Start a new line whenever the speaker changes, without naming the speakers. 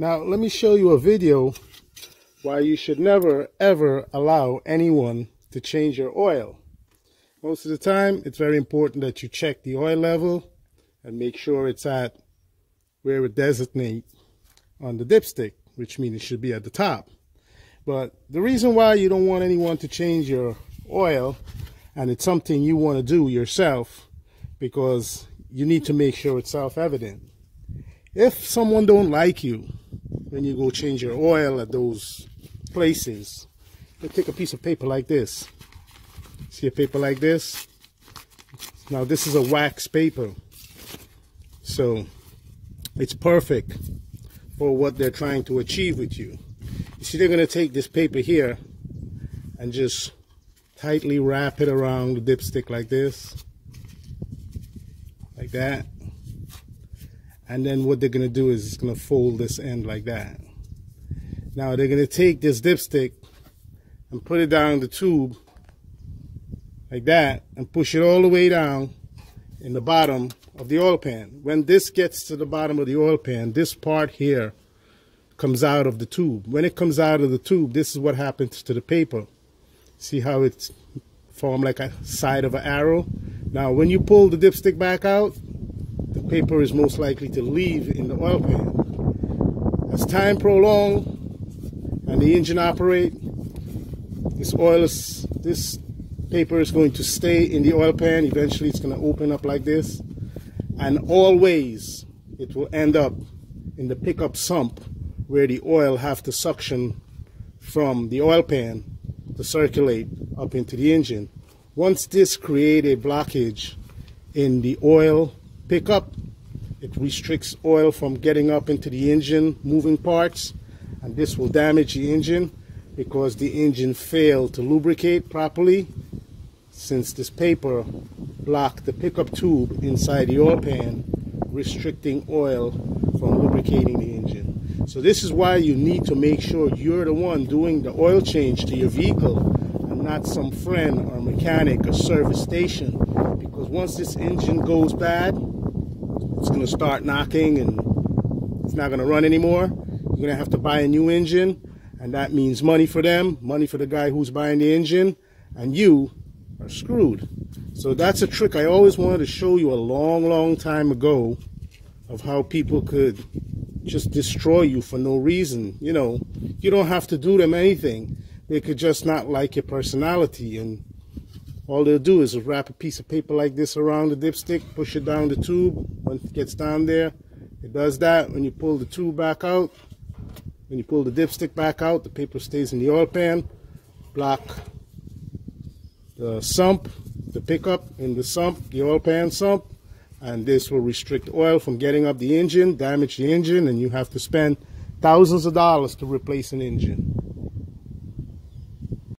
Now, let me show you a video why you should never ever allow anyone to change your oil. Most of the time, it's very important that you check the oil level and make sure it's at where it designates on the dipstick, which means it should be at the top. But the reason why you don't want anyone to change your oil, and it's something you want to do yourself, because you need to make sure it's self-evident. If someone don't like you when you go change your oil at those places, you take a piece of paper like this. See a paper like this? Now this is a wax paper. So it's perfect for what they're trying to achieve with you. You see they're going to take this paper here and just tightly wrap it around the dipstick like this. Like that. And then what they're going to do is it's going to fold this end like that. Now they're going to take this dipstick and put it down the tube like that and push it all the way down in the bottom of the oil pan. When this gets to the bottom of the oil pan, this part here comes out of the tube. When it comes out of the tube, this is what happens to the paper. See how it's formed like a side of an arrow? Now, when you pull the dipstick back out, paper is most likely to leave in the oil pan. As time prolongs and the engine operate, this oil is, this paper is going to stay in the oil pan. Eventually it's going to open up like this. And always it will end up in the pickup sump where the oil have to suction from the oil pan to circulate up into the engine. Once this create a blockage in the oil pickup, it restricts oil from getting up into the engine moving parts and this will damage the engine because the engine failed to lubricate properly since this paper blocked the pickup tube inside the oil pan, restricting oil from lubricating the engine. So this is why you need to make sure you're the one doing the oil change to your vehicle and not some friend or mechanic or service station. Because once this engine goes bad, it's going to start knocking and it's not going to run anymore. You're going to have to buy a new engine and that means money for them, money for the guy who's buying the engine, and you are screwed. So that's a trick I always wanted to show you a long, long time ago of how people could just destroy you for no reason. You know, you don't have to do them anything. They could just not like your personality and all they'll do is wrap a piece of paper like this around the dipstick, push it down the tube. Once it gets down there, it does that. When you pull the tube back out, when you pull the dipstick back out, the paper stays in the oil pan. Block the sump, the pickup in the sump, the oil pan sump, and this will restrict oil from getting up the engine, damage the engine, and you have to spend thousands of dollars to replace an engine.